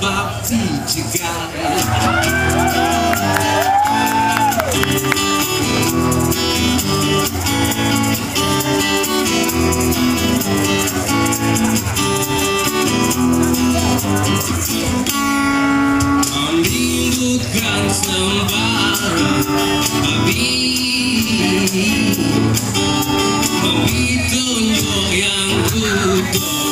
bakti dicegah Menimbulkan sembara babi. Yang kutuk